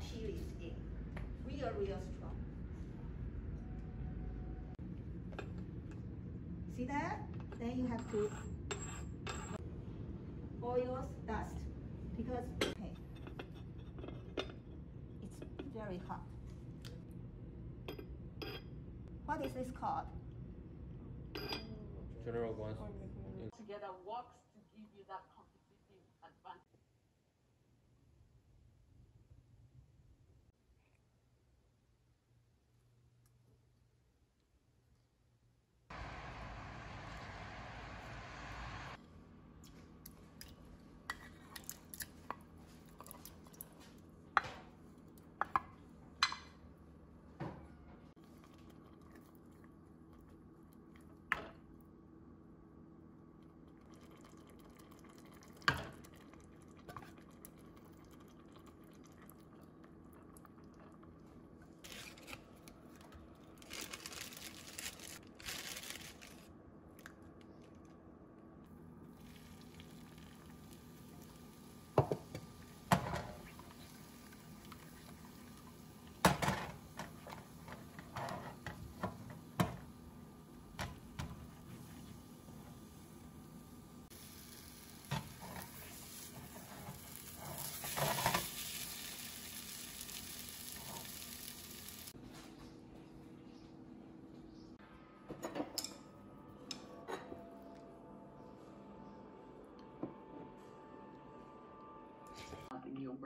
three quarter of tea leaves in. Real, real strong. See that? Then you have to oils, dust, because okay, it's very hot. What is this called? General ones. together works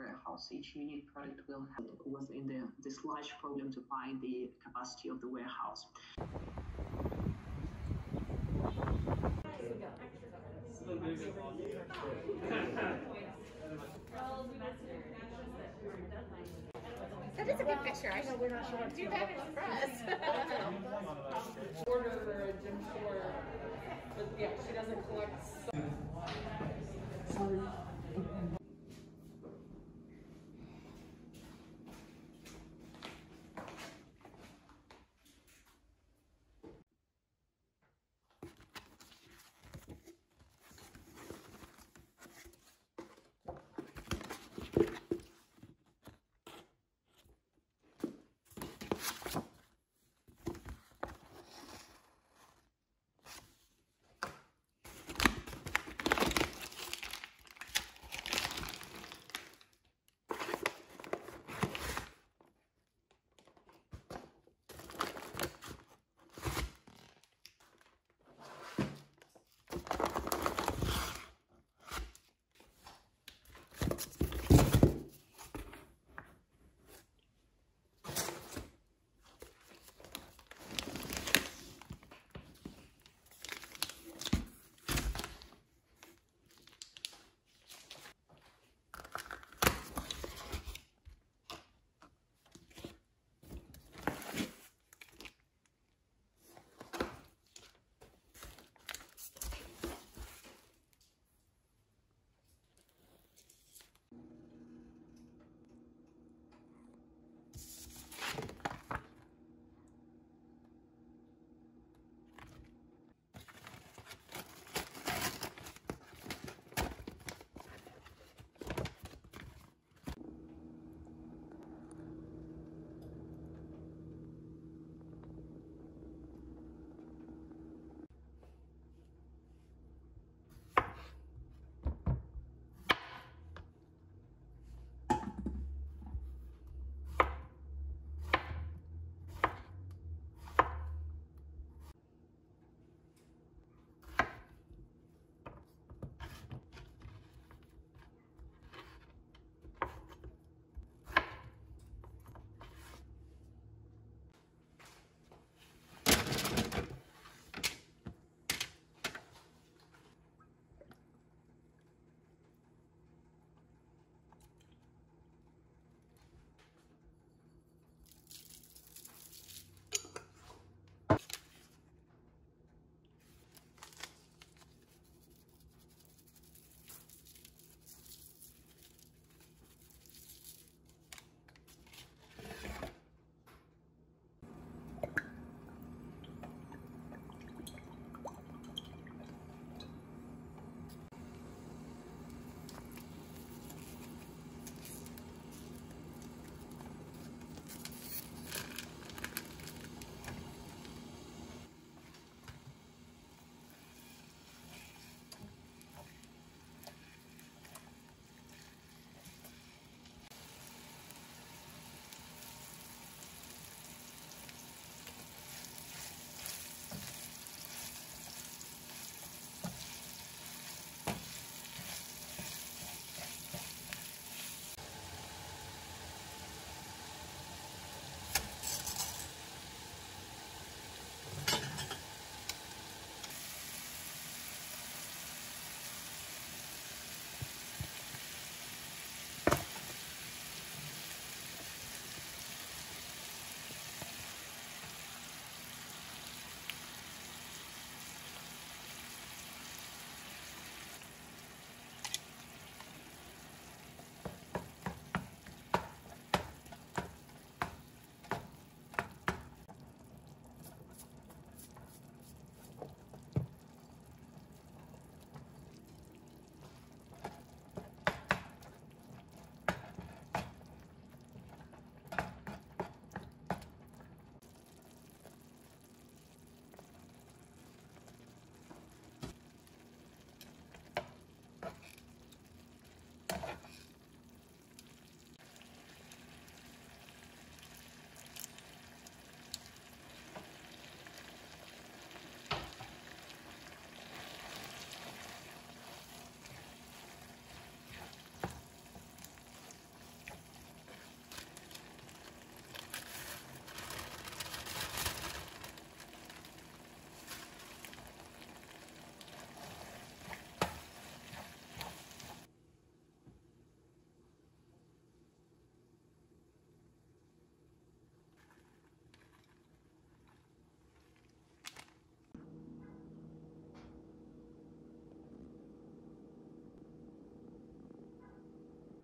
warehouse. Each unique product will have within the, this large problem to find the capacity of the warehouse. That is a good picture. I know we're not sure. Do that in press. Order for a gym floor, but yeah, she doesn't collect.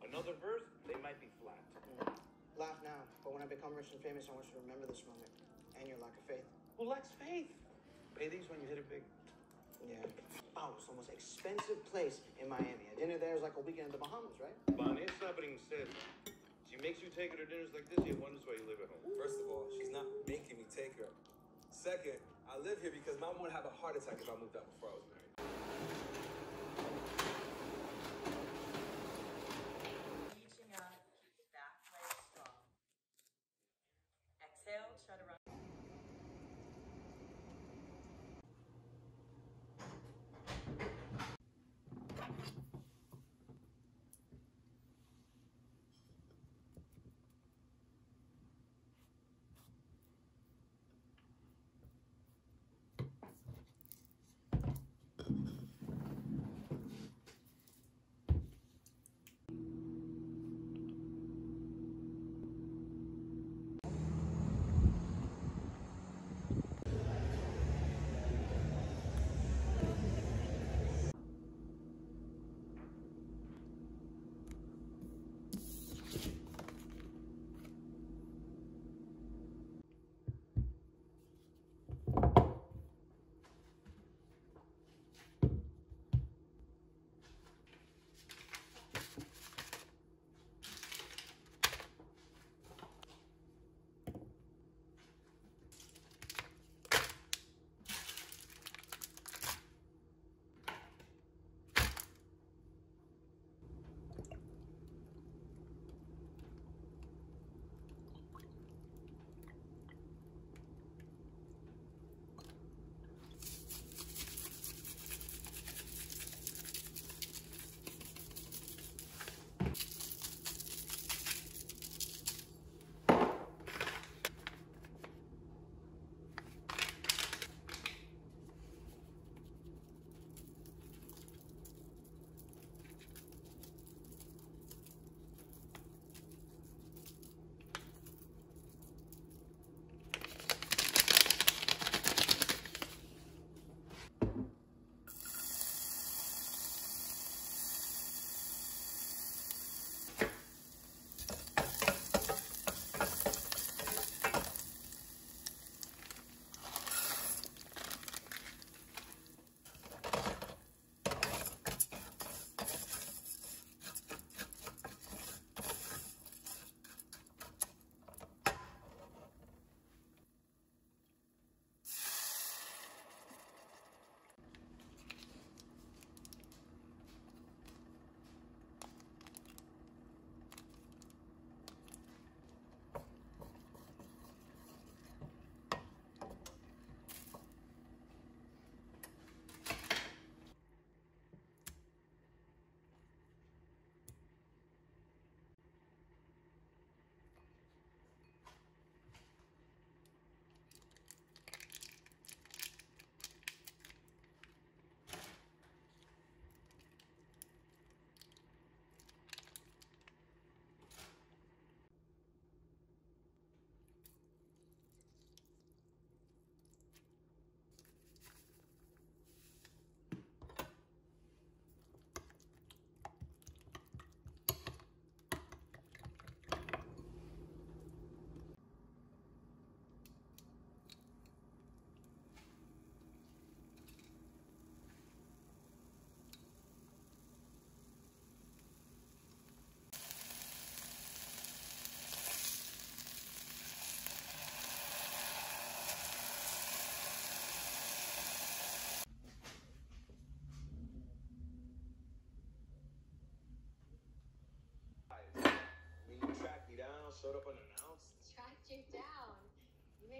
Another verse, they might be flat. Mm. Laugh now, but when I become rich and famous, I want you to remember this moment and your lack of faith. Who lacks faith? Pay these when you hit it big. Yeah. Oh, it's the most expensive place in Miami. A dinner there is like a weekend in the Bahamas, right? Bonnie, it's said. She makes you take her to dinners like this, you wonders why you live at home. First of all, she's not making me take her. Second, I live here because mom would have a heart attack if I moved out before I was married.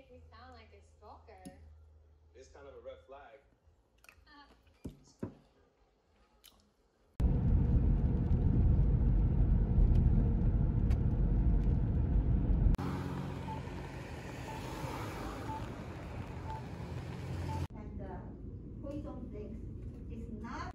Make me sound like a stalker. it's kind of a red flag. And uh, poison things is not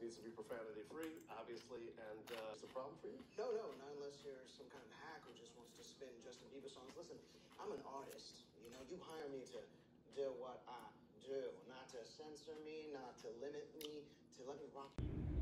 needs to be profanity free, obviously, and uh, it's a problem for you? No, no, not unless you're some kind of hack who just wants to spin Justin Bieber songs. Listen, I'm an artist. You know, you hire me to do what I do, not to censor me, not to limit me, to let me rock.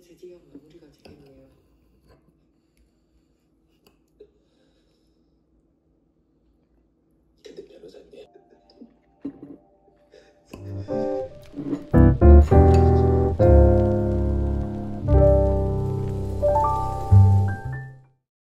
드디어 마무리가 되겠네요.